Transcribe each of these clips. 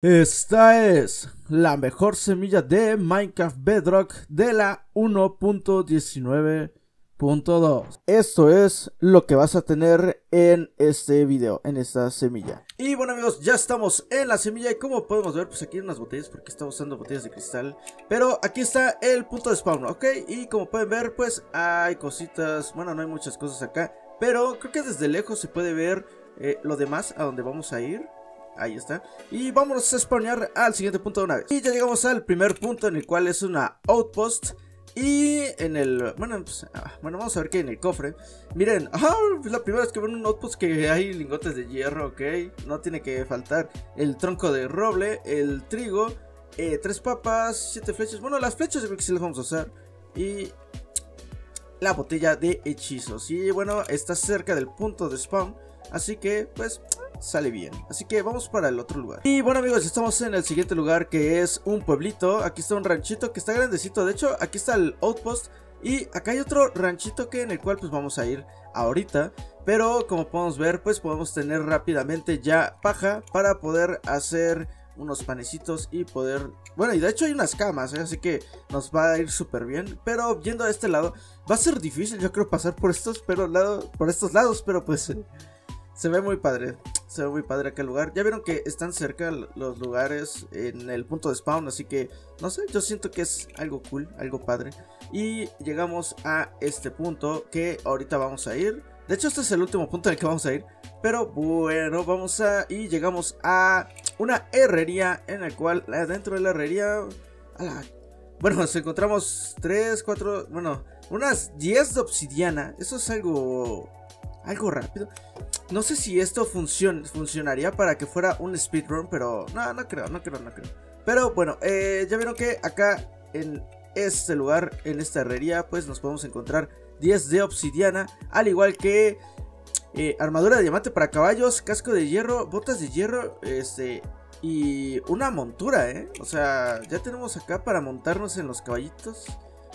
Esta es la mejor semilla de Minecraft Bedrock de la 1.19.2. Esto es lo que vas a tener en este video, en esta semilla. Y bueno amigos, ya estamos en la semilla y como podemos ver, pues aquí hay unas botellas porque estamos usando botellas de cristal. Pero aquí está el punto de spawn, ¿ok? Y como pueden ver, pues hay cositas, bueno no hay muchas cosas acá. Pero creo que desde lejos se puede ver eh, lo demás a donde vamos a ir. Ahí está. Y vámonos a spawnear al siguiente punto de una vez. Y ya llegamos al primer punto en el cual es una outpost. Y en el... Bueno, pues, ah, bueno, vamos a ver qué hay en el cofre. Miren, ah, la primera vez que veo un outpost que hay lingotes de hierro, ok. No tiene que faltar el tronco de roble, el trigo, eh, tres papas, siete flechas. Bueno, las flechas creo que las vamos a usar. Y la botella de hechizos. Y bueno, está cerca del punto de spawn. Así que, pues, sale bien. Así que vamos para el otro lugar. Y bueno amigos, estamos en el siguiente lugar que es un pueblito. Aquí está un ranchito que está grandecito. De hecho, aquí está el outpost. Y acá hay otro ranchito que en el cual pues vamos a ir ahorita. Pero como podemos ver, pues podemos tener rápidamente ya paja para poder hacer unos panecitos y poder... Bueno, y de hecho hay unas camas, ¿eh? así que nos va a ir súper bien. Pero yendo a este lado, va a ser difícil yo creo pasar por estos, pero lado, por estos lados, pero pues... Se ve muy padre, se ve muy padre aquel lugar. Ya vieron que están cerca los lugares en el punto de spawn, así que no sé, yo siento que es algo cool, algo padre. Y llegamos a este punto que ahorita vamos a ir. De hecho este es el último punto en el que vamos a ir. Pero bueno, vamos a... Y llegamos a una herrería en el cual dentro de la herrería... bueno, nos encontramos 3, 4... Bueno, unas 10 de obsidiana. Eso es algo... Algo rápido. No sé si esto funcionaría para que fuera un speedrun, pero no, no creo, no creo, no creo. Pero bueno, eh, ya vieron que acá en este lugar, en esta herrería, pues nos podemos encontrar 10 de obsidiana, al igual que eh, armadura de diamante para caballos, casco de hierro, botas de hierro, este, y una montura, ¿eh? O sea, ya tenemos acá para montarnos en los caballitos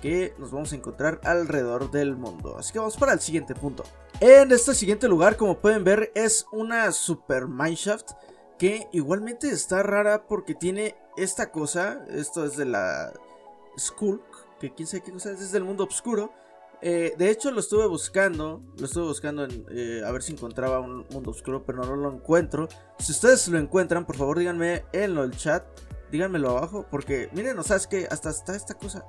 que nos vamos a encontrar alrededor del mundo. Así que vamos para el siguiente punto. En este siguiente lugar, como pueden ver, es una super mineshaft que igualmente está rara porque tiene esta cosa. Esto es de la Skulk, que quién sabe qué cosa es, es del mundo oscuro. Eh, de hecho, lo estuve buscando. Lo estuve buscando en, eh, a ver si encontraba un mundo oscuro, pero no lo encuentro. Si ustedes lo encuentran, por favor díganme en el chat. Díganmelo abajo, porque miren, o sea, es que hasta está esta cosa.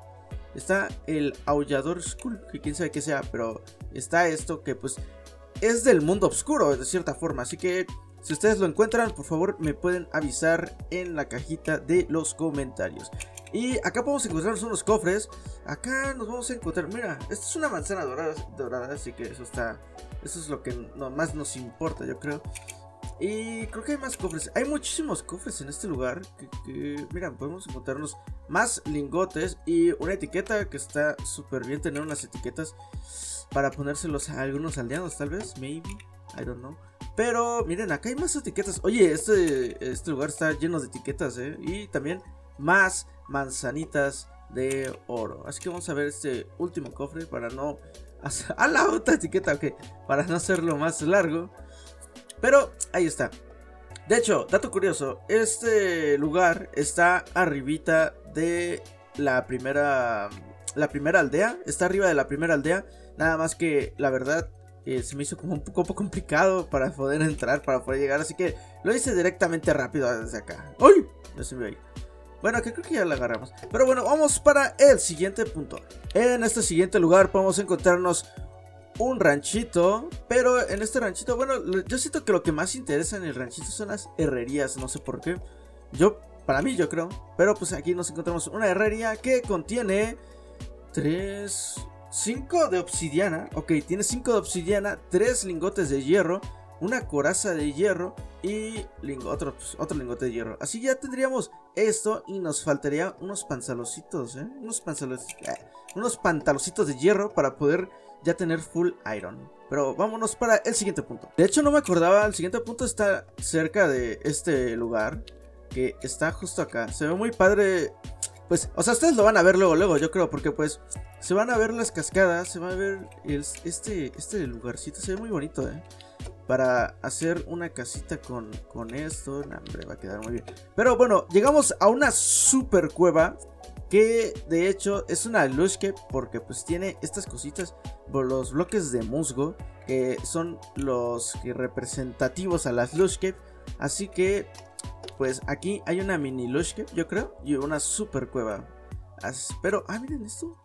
Está el aullador Skull, que quién sabe qué sea, pero está esto que pues es del mundo oscuro de cierta forma. Así que si ustedes lo encuentran, por favor me pueden avisar en la cajita de los comentarios. Y acá podemos encontrarnos unos cofres. Acá nos vamos a encontrar, mira, esta es una manzana dorada, dorada así que eso está, eso es lo que más nos importa, yo creo. Y creo que hay más cofres. Hay muchísimos cofres en este lugar. Que, miran, podemos encontrarnos más lingotes y una etiqueta que está súper bien tener unas etiquetas para ponérselos a algunos aldeanos, tal vez. Maybe. I don't know. Pero miren, acá hay más etiquetas. Oye, este, este lugar está lleno de etiquetas, ¿eh? Y también más manzanitas de oro. Así que vamos a ver este último cofre para no... Hacer... ¡A la otra etiqueta! Ok, para no hacerlo más largo. Pero ahí está. De hecho, dato curioso, este lugar está arribita de la primera la primera aldea, está arriba de la primera aldea, nada más que la verdad eh, se me hizo como un poco complicado para poder entrar, para poder llegar, así que lo hice directamente rápido desde acá. ¡Uy! Ya se ahí. Bueno, creo que ya la agarramos. Pero bueno, vamos para el siguiente punto. En este siguiente lugar podemos encontrarnos un ranchito, pero en este ranchito, bueno, yo siento que lo que más interesa en el ranchito son las herrerías, no sé por qué. Yo, para mí yo creo, pero pues aquí nos encontramos una herrería que contiene 3, 5 de obsidiana, ok, tiene 5 de obsidiana, 3 lingotes de hierro, una coraza de hierro y otro, pues, otro lingote de hierro. Así ya tendríamos esto y nos faltaría unos pantalocitos, ¿eh? Unos eh, unos pantalocitos de hierro para poder ya tener full iron. Pero vámonos para el siguiente punto. De hecho no me acordaba, el siguiente punto está cerca de este lugar. Que está justo acá. Se ve muy padre. Pues, o sea, ustedes lo van a ver luego, luego, yo creo. Porque pues se van a ver las cascadas. Se va a ver este, este lugarcito. Se ve muy bonito, eh. para hacer una casita con, con esto. Nah, hombre, va a quedar muy bien. Pero bueno, llegamos a una super cueva que de hecho es una Lushke porque pues tiene estas cositas, los bloques de musgo, que son los que representativos a las Lushke. Así que pues aquí hay una mini Lushke, yo creo, y una super cueva. Pero, ah, miren esto.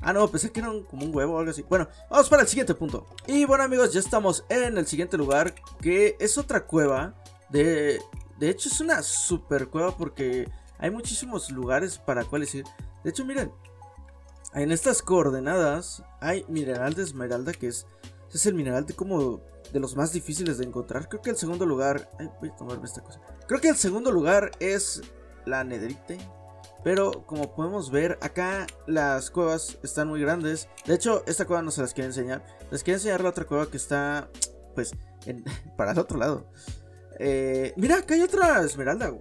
Ah, no, pensé que era como un huevo o algo así. Bueno, vamos para el siguiente punto. Y bueno, amigos, ya estamos en el siguiente lugar, que es otra cueva. De, de hecho, es una super cueva porque hay muchísimos lugares para cuales ir. De hecho, miren, en estas coordenadas hay mineral de esmeralda, que es, es el mineral de como de los más difíciles de encontrar. Creo que el segundo lugar... Ay, voy a tomarme esta cosa. Creo que el segundo lugar es la nederite. Pero como podemos ver, acá las cuevas están muy grandes. De hecho, esta cueva no se las quiero enseñar. Les quiero enseñar la otra cueva que está, pues, para el otro lado. Eh, mira, acá hay otra esmeralda.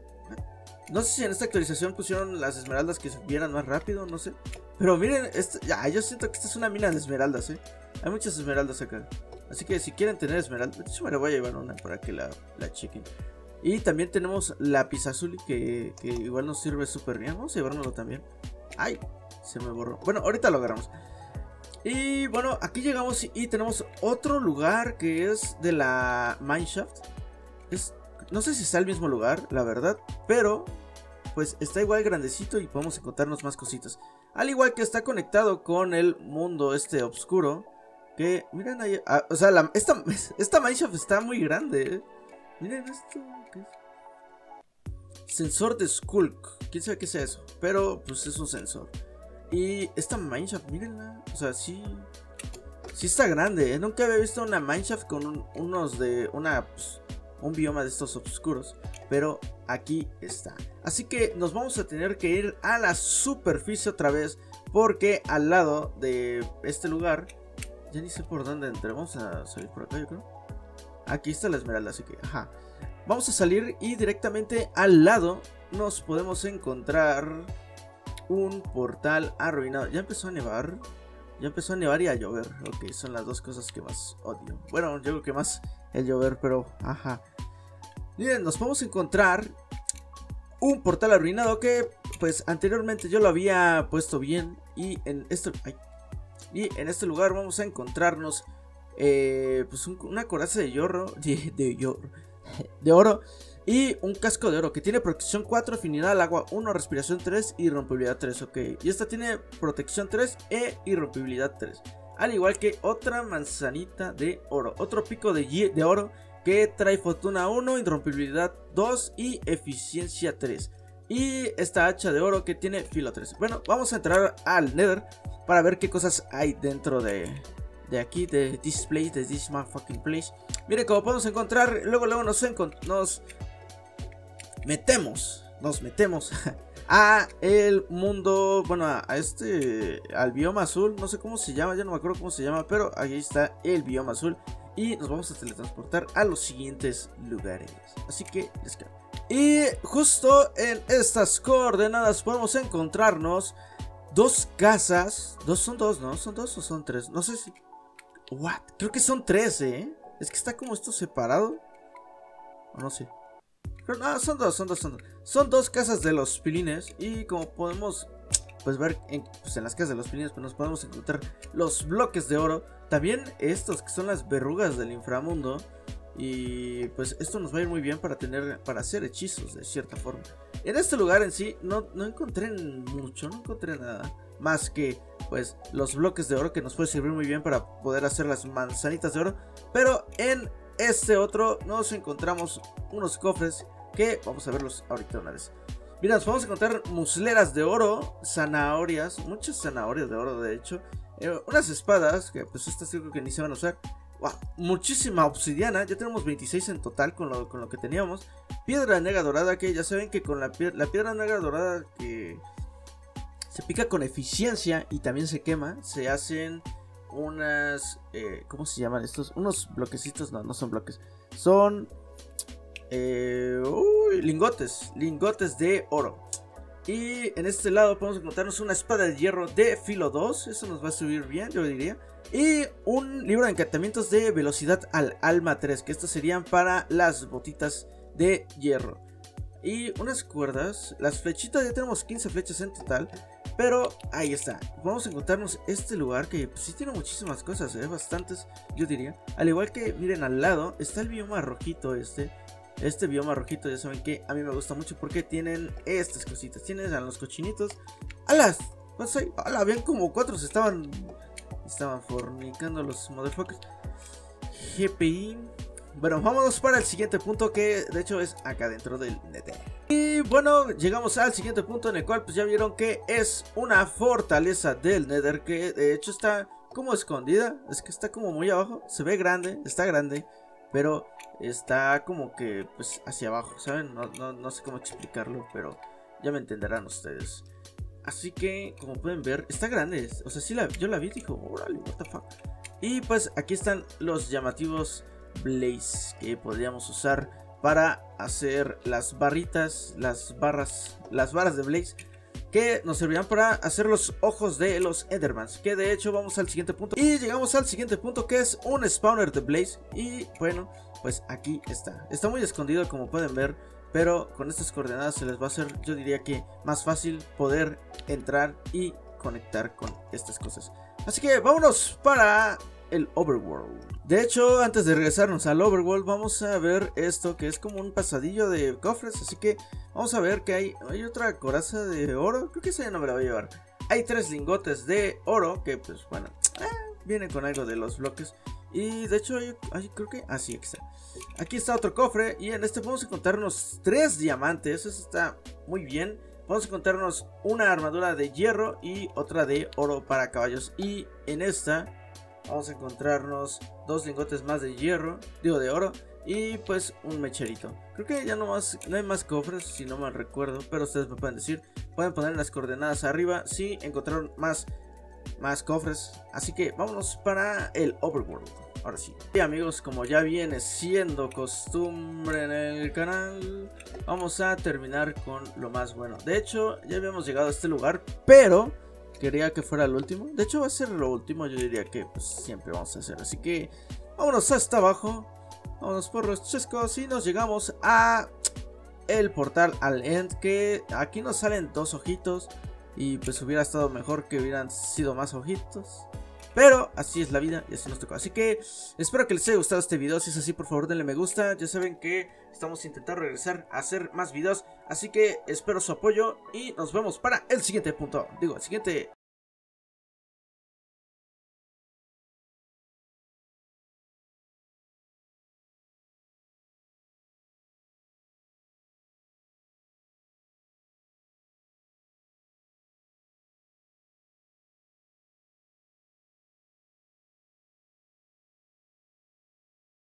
No sé si en esta actualización pusieron las esmeraldas que se vieran más rápido, no sé. Pero miren, ya, yo siento que esta es una mina de esmeraldas, ¿eh? Hay muchas esmeraldas acá. Así que si quieren tener esmeraldas, yo me la voy a llevar una para que la, la chequen. Y también tenemos lápiz azul que, que igual nos sirve súper bien. Vamos a llevárnoslo también. Ay, se me borró. Bueno, ahorita lo agarramos. Y bueno, aquí llegamos y, tenemos otro lugar que es de la Mineshaft. Es, no sé si está el mismo lugar, la verdad, pero pues está igual grandecito y podemos encontrarnos más cositas. Al igual que está conectado con el mundo este oscuro. Que, miren ahí, ah, o sea, esta, esta Mineshaft está muy grande. ¿eh? Miren esto. Sensor de Skulk. Quién sabe qué sea eso. Pero pues es un sensor. Y esta mineshaft, mírenla. O sea, sí. Sí está grande. ¿eh? Nunca había visto una mineshaft con unos de. Una. Pues, un bioma de estos oscuros. Pero aquí está. Así que nos vamos a tener que ir a la superficie otra vez. Porque al lado de este lugar. Ya ni sé por dónde entré. Vamos a salir por acá, yo creo. Aquí está la esmeralda, así que, ajá. Vamos a salir y directamente al lado nos podemos encontrar un portal arruinado. Ya empezó a nevar. Ya empezó a nevar y a llover. Ok, son las dos cosas que más odio. Bueno, yo creo que más el llover, pero ajá. Miren, nos podemos encontrar un portal arruinado que pues anteriormente yo lo había puesto bien. Y en este, y en este lugar vamos a encontrarnos eh, pues una coraza de lloro, de, de, oro y un casco de oro que tiene protección 4, afinidad al agua 1, respiración 3 y rompibilidad 3, ok. Y esta tiene protección 3 e irrompibilidad 3. Al igual que otra manzanita de oro, otro pico de, de oro que trae fortuna 1, irrompibilidad 2 y eficiencia 3. Y esta hacha de oro que tiene filo 3. Bueno, vamos a entrar al Nether para ver qué cosas hay dentro de, de aquí, de this place, de this motherfucking place. Miren cómo podemos encontrar, luego, luego nos, nos metemos, nos metemos a el mundo, bueno, a, este, al bioma azul, no sé cómo se llama, ya no me acuerdo cómo se llama, pero ahí está el bioma azul. Y nos vamos a teletransportar a los siguientes lugares. Así que, les quedo. Y justo en estas coordenadas podemos encontrarnos dos casas. Dos son dos, ¿no? Son dos o son tres. No sé si. What? Creo que son tres, ¿eh? Es que está como esto separado. O no sé. Pero no, son dos, son dos, son dos. Son dos casas de los pilines. Y como podemos pues ver en, pues en las casas de los pilines, pues nos podemos encontrar los bloques de oro. También estos que son las verrugas del inframundo. Y pues esto nos va a ir muy bien para tener, para hacer hechizos de cierta forma. En este lugar en sí no, no encontré mucho, no encontré nada más que pues los bloques de oro que nos puede servir muy bien para poder hacer las manzanitas de oro. Pero en este otro nos encontramos unos cofres que vamos a verlos ahorita una vez. Mira, nos podemos encontrar musleras de oro, zanahorias, muchas zanahorias de oro de hecho, eh, unas espadas que pues estas creo que ni se van a usar. muchísima obsidiana, ya tenemos 26 en total con lo, con lo que teníamos. Piedra negra dorada, que ya saben que con la, la piedra negra dorada que se pica con eficiencia y también se quema. Se hacen unas... Eh, ¿Cómo se llaman estos? Unos bloquecitos. No, no son bloques. Son... Eh, lingotes. Lingotes de oro. Y en este lado podemos encontrarnos una espada de hierro de filo 2. Eso nos va a subir bien, yo diría. Y un libro de encantamientos de velocidad al alma 3. Que estos serían para las botitas de hierro. Y unas cuerdas. Las flechitas, ya tenemos 15 flechas en total. Pero ahí está. Vamos a encontrarnos este lugar que pues, sí tiene muchísimas cosas, ¿eh? bastantes, yo diría. Al igual que, miren, al lado está el bioma rojito este. Este bioma rojito, ya saben que a mí me gusta mucho porque tienen estas cositas. Tienen a los cochinitos. ¡Alas! ¿Cuántos hay? ¡Hala! Ven como cuatro se estaban. Estaban fornicando los motherfuckers. GPI. Bueno, vámonos para el siguiente punto que de hecho es acá dentro del Nether. Y bueno, llegamos al siguiente punto en el cual pues ya vieron que es una fortaleza del Nether que de hecho está como escondida. Es que está como muy abajo, se ve grande, está grande, pero está como que pues hacia abajo, ¿saben? No, sé cómo explicarlo, pero ya me entenderán ustedes. Así que, como pueden ver, está grande. O sea, sí la, yo la vi y dijo, órale, what the fuck. Y pues aquí están los llamativos Blaze que podríamos usar para hacer las barritas, las barras, las barras de Blaze que nos servirán para hacer los ojos de los Endermans. Que de hecho vamos al siguiente punto. Y llegamos al siguiente punto que es un spawner de Blaze. Y bueno, pues aquí está. Está muy escondido como pueden ver. Pero con estas coordenadas se les va a hacer, yo diría que más fácil poder entrar y conectar con estas cosas. Así que vámonos para el Overworld. De hecho, antes de regresarnos al Overworld, vamos a ver esto que es como un pasadillo de cofres. Así que vamos a ver que hay, hay otra coraza de oro. Creo que esa ya no me la voy a llevar. Hay tres lingotes de oro que, pues bueno, eh, vienen con algo de los bloques. Y de hecho, hay, creo que. Así ah, está. Aquí está otro cofre. Y en este podemos encontrarnos tres diamantes. Eso está muy bien. Vamos a encontrarnos una armadura de hierro y otra de oro para caballos. Y en esta vamos a encontrarnos dos lingotes más de hierro, digo de oro, y pues un mecherito. Creo que ya no, más, no hay más cofres, si no mal recuerdo, pero ustedes me pueden decir. Pueden poner las coordenadas arriba si encontraron más, más cofres. Así que vámonos para el overworld. Ahora sí. Y amigos, como ya viene siendo costumbre en el canal, vamos a terminar con lo más bueno. De hecho, ya habíamos llegado a este lugar, pero quería que fuera el último. De hecho, va a ser lo último. Yo diría que pues, siempre vamos a hacer. Así que vámonos hasta abajo. Vámonos por los chescos y nos llegamos a el portal al end. Que aquí nos salen dos ojitos. Y pues hubiera estado mejor que hubieran sido más ojitos. Pero así es la vida y así nos tocó. Así que espero que les haya gustado este video. Si es así, por favor denle me gusta. Ya saben que estamos intentando regresar a hacer más videos. Así que espero su apoyo y nos vemos para el siguiente punto. Digo, el siguiente